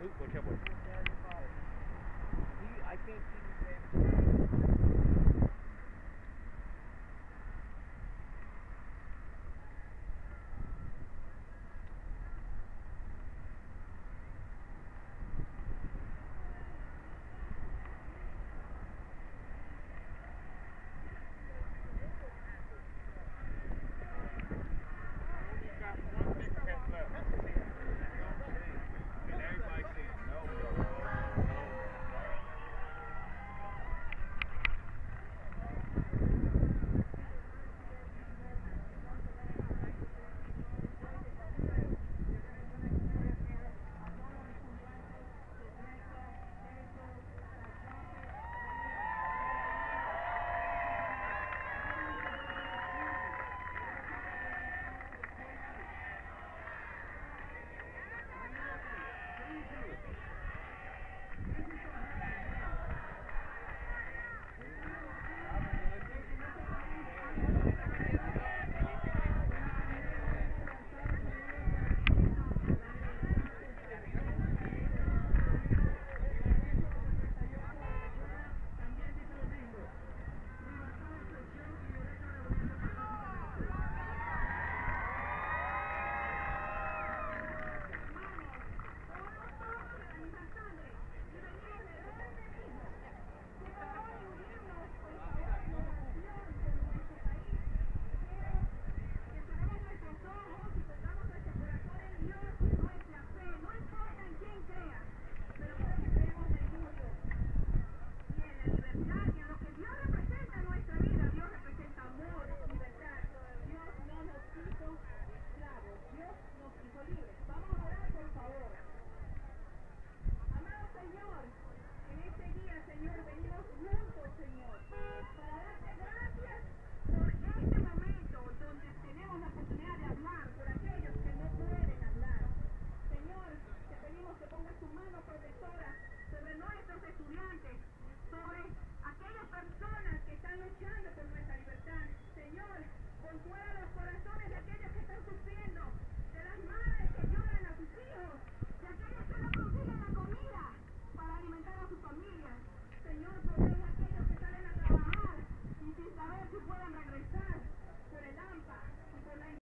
Luke, what's your boy? He, I can't see his name.